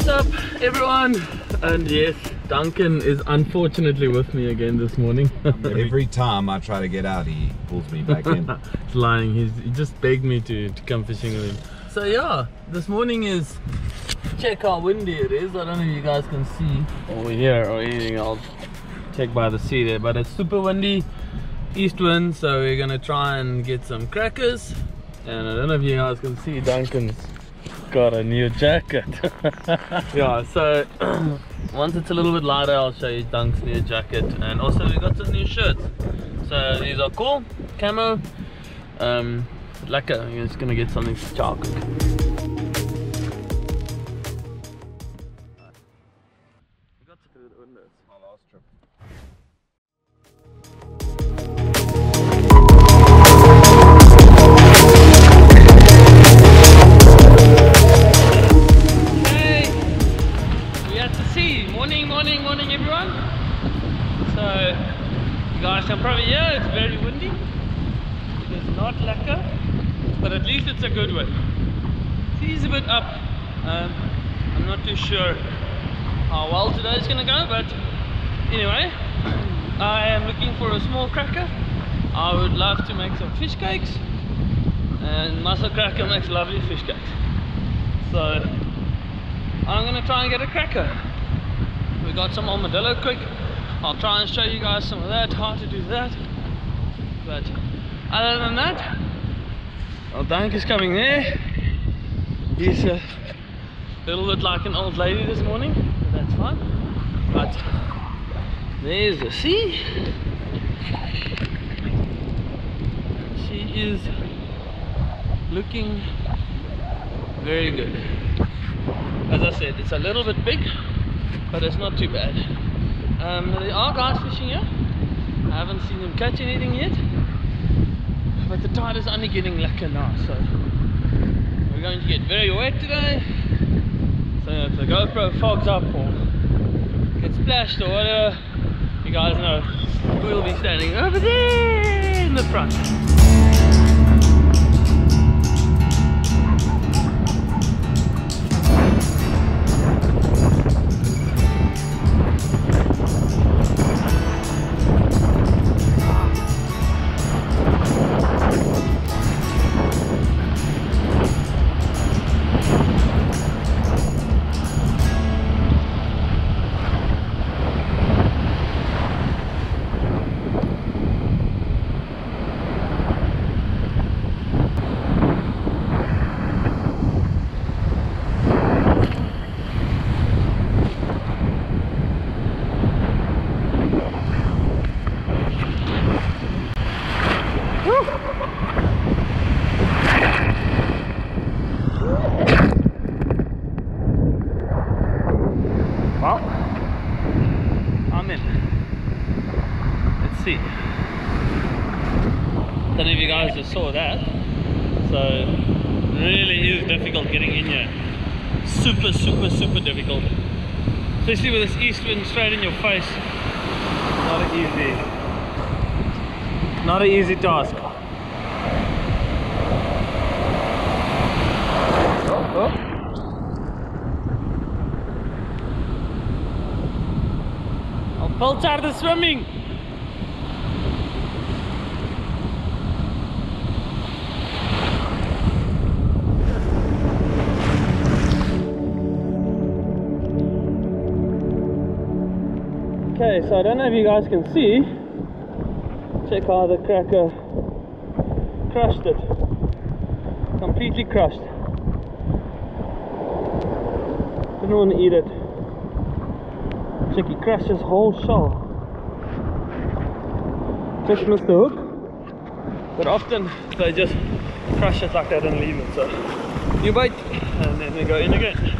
What's up everyone? And yes, Duncan is unfortunately with me again this morning. Every time I try to get out, he pulls me back in. He's lying, He's, he just begged me to, to come fishing with him. So yeah, this morning is, check how windy it is. I don't know if you guys can see over here or anything. I'll check by the sea there, but it's super windy, east wind. So we're gonna try and get some crackers. And I don't know if you guys can see Duncan's got a new jacket. yeah, so once it's a little bit lighter, I'll show you Dunk's new jacket. And also we got some new shirts. So these are cool, camo. Um, lekker, I'm just gonna get something chocolate. Makes lovely fish cakes so I'm gonna try and get a cracker. We got some armadillo quick. I'll try and show you guys some of that how to do that. But other than that well Dank is coming there. He's uh, a little bit like an old lady this morning, but that's fine. But there's the sea. She is looking very good. As I said, it's a little bit big, but it's not too bad. Um, there are guys fishing here. I haven't seen them catch anything yet. But the tide is only getting lekker now, so we're going to get very wet today. So if the GoPro fogs up or gets splashed or whatever, you guys know we'll be standing over there in the front. Saw that. So really is difficult getting in here. Super, super, super difficult. Especially with this east wind straight in your face. Not easy. Not an easy task. Oh, oh. I'll out the swimming. Okay, so I don't know if you guys can see. Check how the cracker crushed it. Completely crushed. Didn't want to eat it. Check, he crushed his whole shell. Just missed the hook. But often they just crush it like that and leave it. So you bite and then they go in again.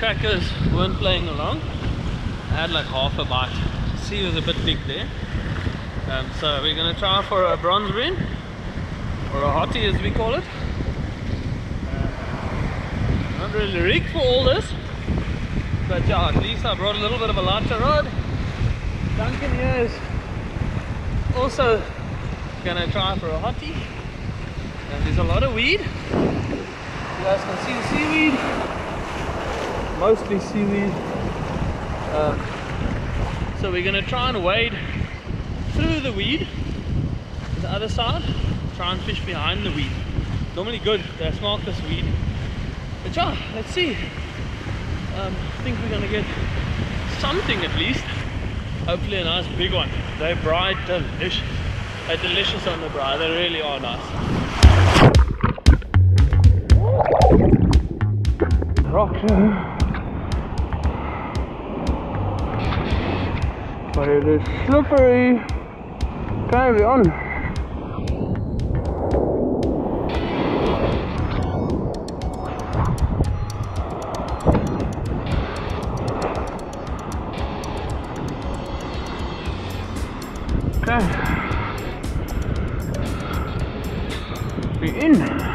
Crackers weren't playing along. I had like half a bite. Sea was a bit big there. Um, so we're gonna try for a bronze ring or a hottie as we call it. Uh, not really rigged for all this, but yeah, at least I brought a little bit of a lighter rod. Duncan here is also gonna try for a hottie. And there's a lot of weed. You guys can see the seaweed. Mostly seaweed. Um, so we're gonna try and wade through the weed to the other side. Try and fish behind the weed. Normally good, they smoke this weed. But yeah, let's see. Um, I think we're gonna get something at least. Hopefully a nice big one. They're bright, delicious. They're delicious on the braai, they really are nice. Rocks But it is slippery. Carry on. Okay. Be in.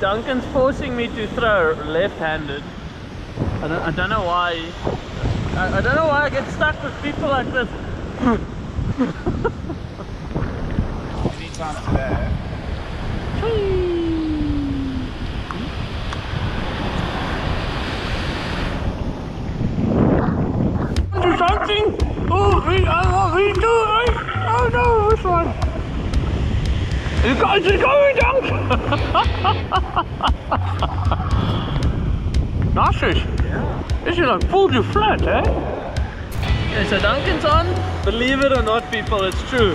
Duncan's forcing me to throw left-handed. I don't, I don't know why. I, I don't know why I get stuck with people like this. Anytime today. Do something! Oh, we, oh, we do it! Oh no, this one! You guys are going down! nice fish! Yeah. This is like pulled you flat, eh? Okay, so Duncan's on. Believe it or not, people, it's true.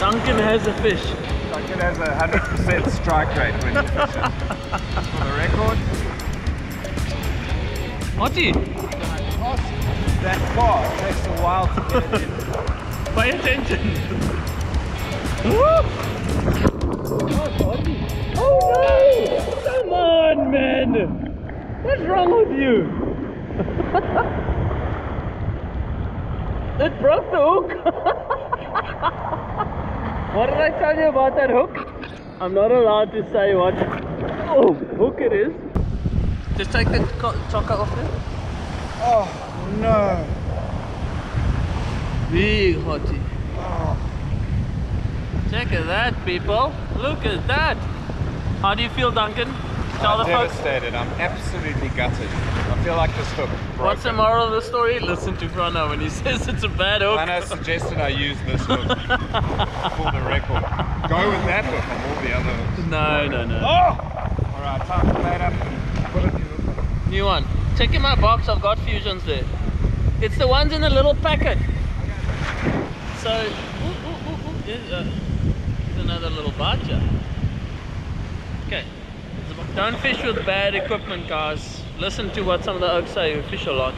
Duncan has a fish. Duncan has a 100% strike rate when he fishes. For the record, Hottie, toss that far. It takes a while to get it in. pay attention. Woo! Oh no! Come on, man! What's wrong with you? it broke the hook. what did I tell you about that hook? I'm not allowed to say what oh, hook it is. Just take the chocker off there. Oh, no. Big hottie. Check at that, people. Look at that. How do you feel, Duncan? Tell I'm the folks. devastated. I'm absolutely gutted. I feel like this hook broke. What's the moral of the story? Listen to Franna when he says it's a bad hook. Lana suggested I use this hook for the record. Go with that hook and all the other hooks. No, no, no. Oh! Alright, time to play it up. Put a new hook on. New one. Check in my box. I've got fusions there. It's the ones in the little packet. So, ooh, ooh, ooh, uh, another little yeah. Okay. Don't fish with bad equipment guys. Listen to what some of the oaks say who fish a lot.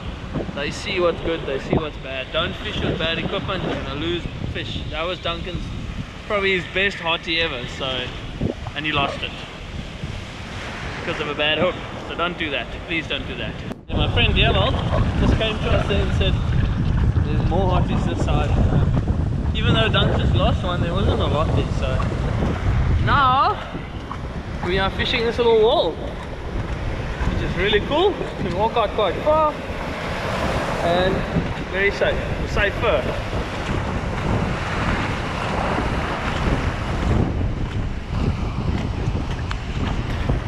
They see what's good, they see what's bad. Don't fish with bad equipment, you're gonna lose fish. That was Duncan's probably his best hottie ever, so and he lost it. Because of a bad hook. So don't do that. Please don't do that. And my friend Diewold just came to us and said there's more hotties this side. Even though Dunk just lost one, there wasn't a lot there, so now we are fishing this little wall. Which is really cool. You can walk out quite far and very safe. Safer.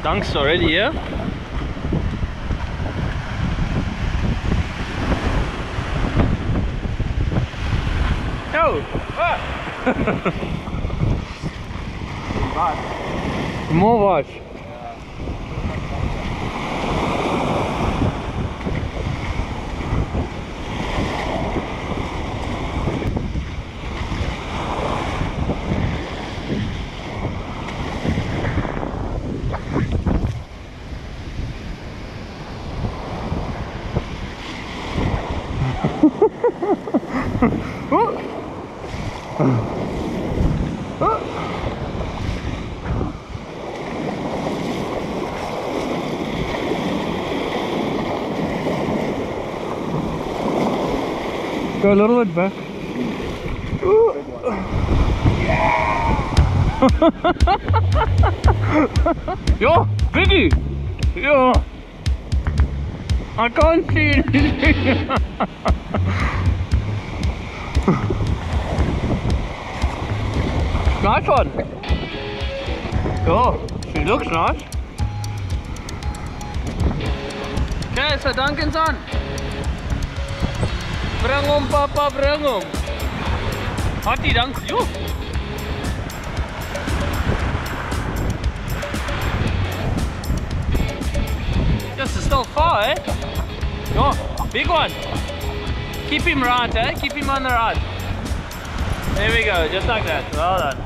Dunk's already here. Yo! More watch. Go a little bit back. Yo, Biggie! Yo! I can't see anything. nice one. Yo, she looks nice. Okay, so Duncan's on. Bring papa, bring hom. Hattie, dank Jo. This is still far, eh? Yo, big one. Keep him right, eh? Keep him on the rod. There we go, just like that. Well done.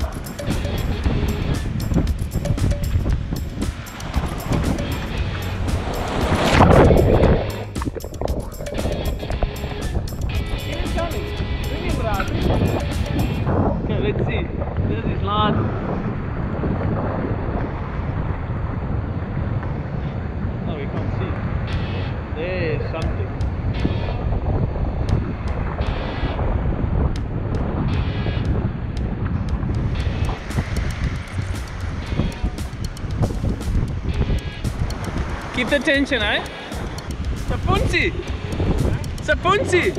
The tension, eh? Sapunzi! Sapunzi!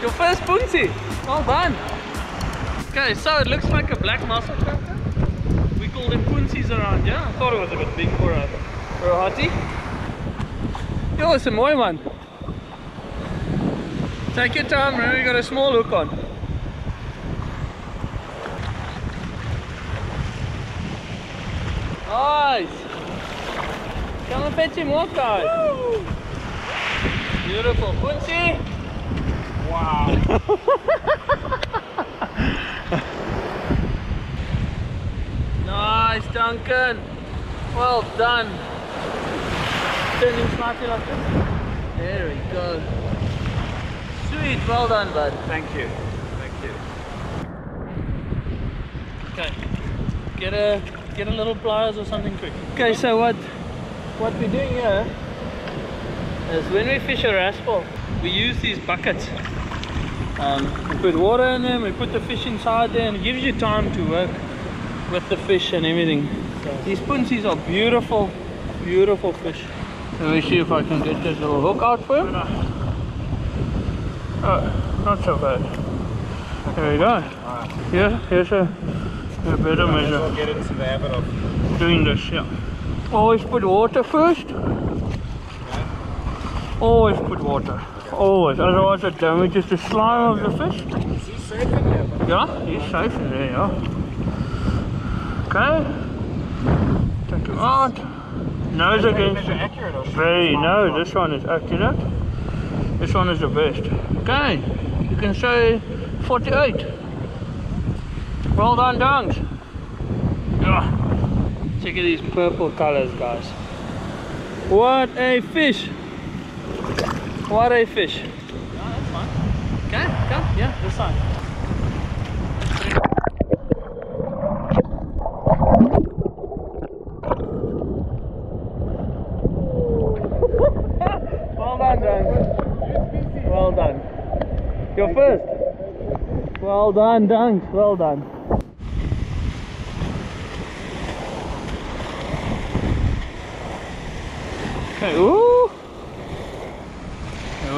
Your first punzi! Well done! Okay, so it looks like a black mussel cracker. We call them punzies around here. I thought it was a bit big for a, for a hottie. Yo, it's a mooi one. Take your time, remember you got a small hook on. Nice! Come and fetch him more guys. Beautiful. Punchy! Wow. Nice, Duncan. Well done. Turn him slightly like this. There we go. Sweet, well done, bud. Thank you. Thank you. Okay. Get a get a little pliers or something quick. Okay, so what what we're doing here is when we fish a rascal, we use these buckets. Um, we put water in them, we put the fish inside there and it gives you time to work with the fish and everything. So. These punsies are beautiful, beautiful fish. Let me see if I can get this little hook out for him. Oh, not so bad. There we go. Here, here's a, a better measure well get into the habit of doing this, yeah. Always put water first. Always put water. Always, otherwise it damages the slime of the fish. Is he safe in there? Yeah, he's safe in there, yeah. Okay. Take him out. Nose against Is it accurate or Very, no, this one is accurate. This one is the best. Okay, you can say 48. Well done, Dunks. Yeah. Check out these purple colors, guys. What a fish! What a fish! Yeah, that's fine. Okay, come, yeah, this side. well done, Dunks. Well done. You're first. Well done, Dunks. Well done. Okay, ooh.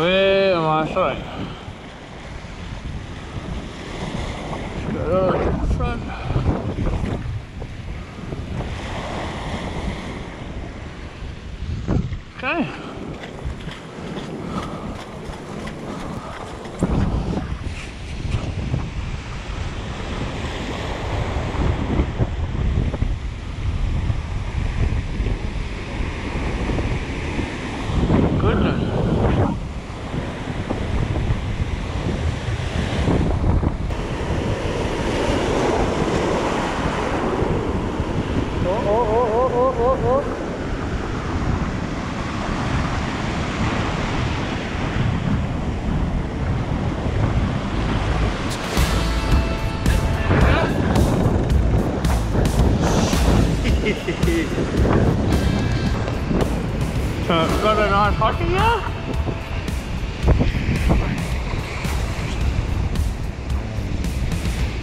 Where am I? Sorry. Go front. Okay.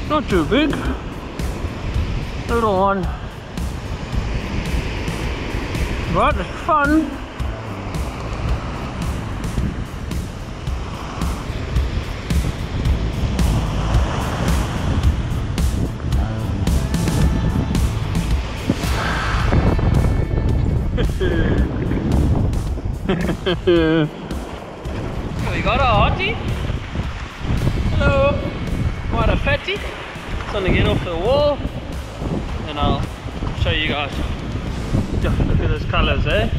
Not too big. Little one. But it's fun. we got a hottie. Hello. Quite a fatty. It's gonna get off the wall and I'll show you guys. Look at those colors, eh?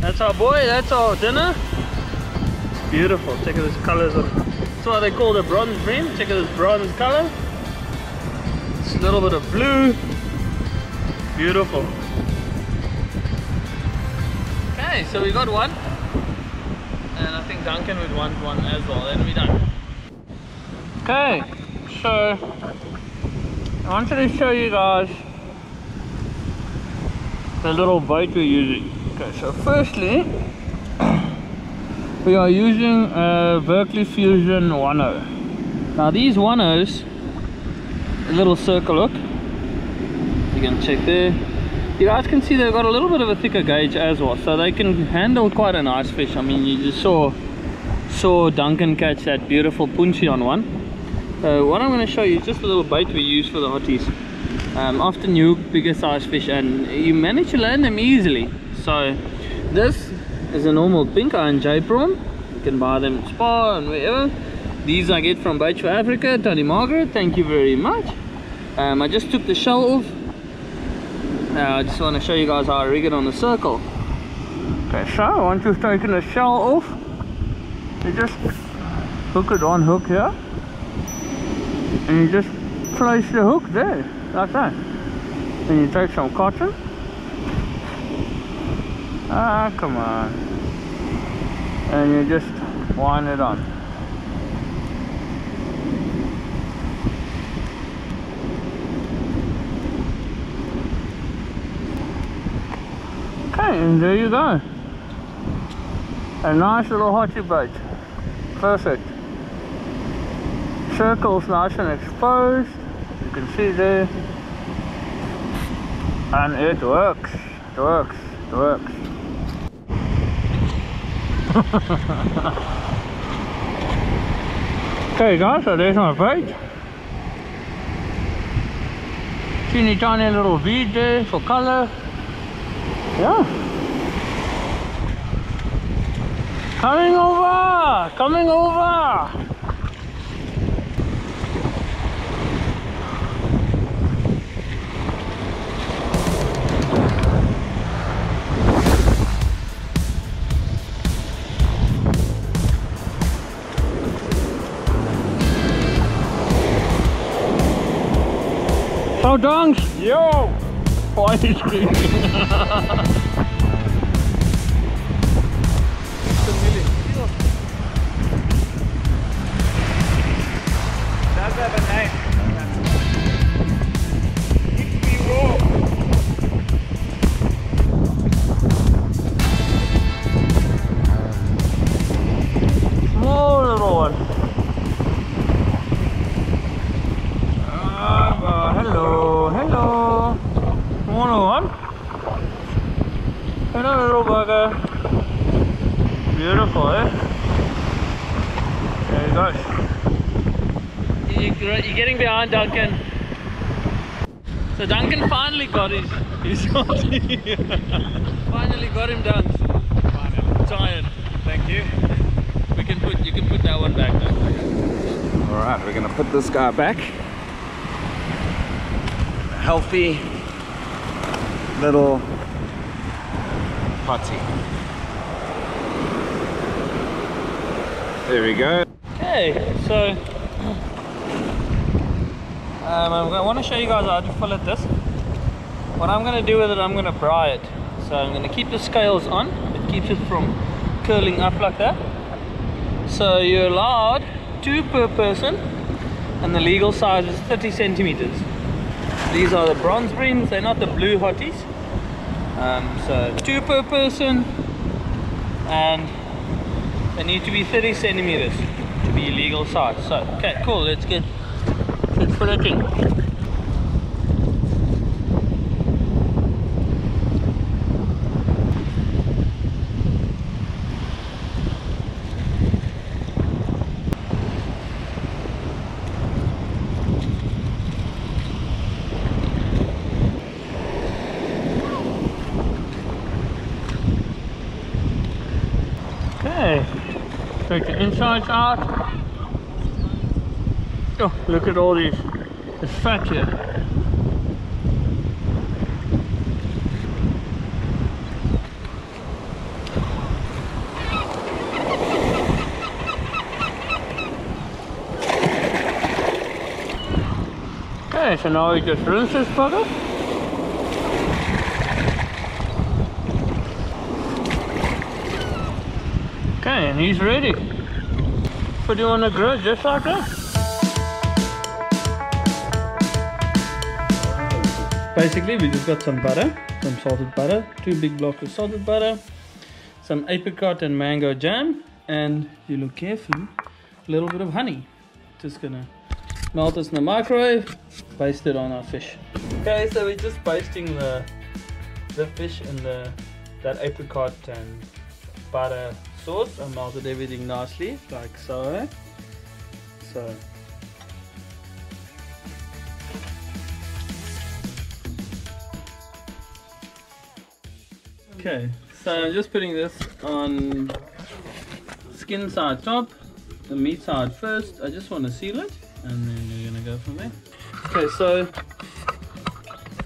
That's our boy, that's our dinner. It's beautiful. Check out those colors that's why they call the bronze bream. Check out this bronze color. It's a little bit of blue. Beautiful. Okay, so we got one. And I think Duncan would want one as well. Then we're done. Okay, so I wanted to show you guys the little bait we're using. Okay, so firstly, we are using a Berkley Fusion 1.0. Now these 1.0s, a little circle hook, you can check there. You guys can see they've got a little bit of a thicker gauge as well, so they can handle quite a nice fish. I mean, you just saw saw Duncan catch that beautiful punchy on one. So what I'm going to show you is just a little bait we use for the hotties. Um, often you hook bigger size fish and you manage to land them easily. So this is a normal pink iron J prawn. You can buy them at Spar and wherever. These I get from Bait for Africa, Tony Margaret. Thank you very much. Um, I just took the shell off. Uh, I just want to show you guys how I rig it on the circle. Okay, so once you've taken the shell off, you just hook it on hook here. And you just place the hook there like that. Then you take some cotton. Ah come on. And you just wind it on and there you go. A nice little hottie bait perfect. Circles nice and exposed. You can see there. And it works. It works. It works. Okay guys so there's my bait teeny tiny little bead there for color yeah coming over coming over oh, Yo, donks! Yo! Why is finally got his his finally got him done. Tired. Thank you. We can put you can put that one back now. All right, we're gonna put this guy back. Healthy little potty. There we go. Okay, so um, I want to show you guys how to fillet this. What I'm going to do with it, I'm going to braai it. So I'm going to keep the scales on. It keeps it from curling up like that. So you're allowed two per person, and the legal size is 30 centimeters. These are the bronze breams. They're not the blue hotties. Um, so two per person, and they need to be 30 centimeters to be legal size. So, okay, cool. Let's get. Okay, take the insides out. Oh, look at all these. It's fat here. Okay, so now we just rinse this bugger. Okay, and he's ready. Put him on the grill just like that. Basically, we just got some butter, some salted butter, two big blocks of salted butter, some apricot and mango jam, and you look carefully, a little bit of honey. Just gonna melt this in the microwave, baste it on our fish. Okay, so we're just basting the the fish in the that apricot and butter sauce. I melted everything nicely, like so. So Okay, so I'm just putting this on skin side top, the meat side first. I just want to seal it and then we're gonna go from there. Okay, so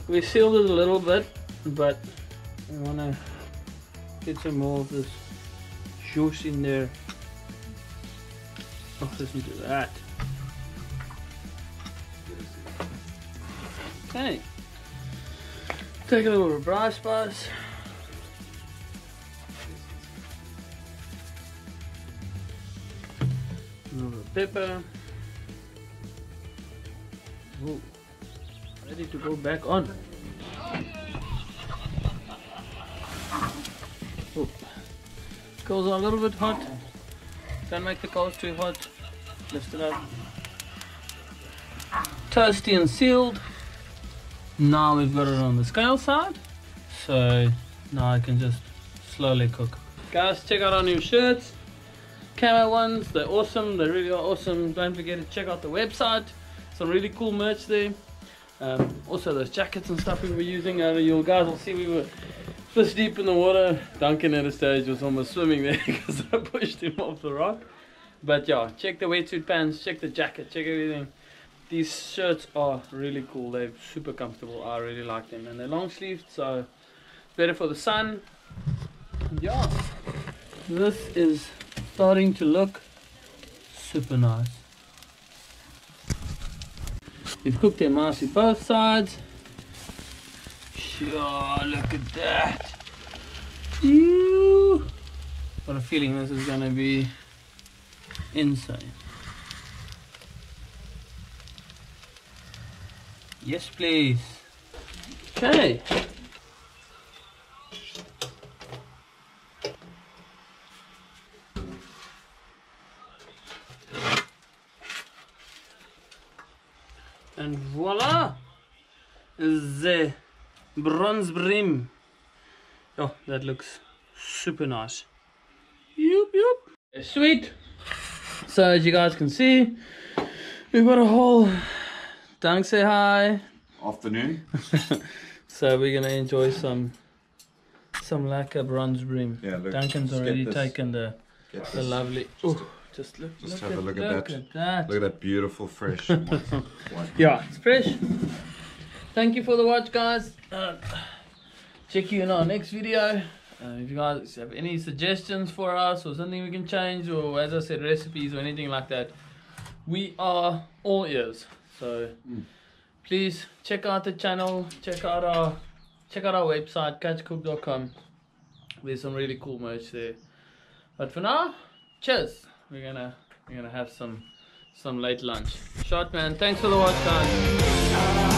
we sealed it a little bit, but I wanna get some more of this juice in there. Oh, listen to that. Okay. Take a little brass spice. A little pepper. Ooh, ready to go back on. Are a little bit hot. Don't make the coals too hot. Lift it up. Toasty and sealed. Now we've got it on the scale side. So now I can just slowly cook. Guys, check out our new shirts. Camo ones, they're awesome. They really are awesome. Don't forget to check out the website. Some really cool merch there. Um, also those jackets and stuff we were using. Uh, you guys will see we were this deep in the water. Duncan at a stage was almost swimming there because I pushed him off the rock. But yeah, check the wetsuit pants, check the jacket, check everything. These shirts are really cool. They're super comfortable. I really like them, and they're long sleeved, so better for the sun. Yeah, this is starting to look super nice. We've cooked them nicely both sides. Sure, look at that. Ew. Got a feeling this is gonna be insane. Yes, please. Okay. And voila! The bronze bream. Oh, that looks super nice. Yup, yup. Sweet. So as you guys can see, we've got a whole Dunk say hi. Afternoon. So we're gonna enjoy some some lacquer bronze bream. Yeah, look, Duncan's already taken the the this. lovely. Oh, just look. just look have a look at that. At that. Look at that beautiful fresh. Yeah, it's fresh. Thank you for the watch, guys. Uh, check you in our next video. Uh, if you guys have any suggestions for us or something we can change, or as I said, recipes or anything like that, we are all ears. So please check out the channel. Check out our check out our website catchcook.com. There's some really cool merch there. But for now, cheers. We're gonna we're gonna have some some late lunch. Short man, thanks for the watch, guys.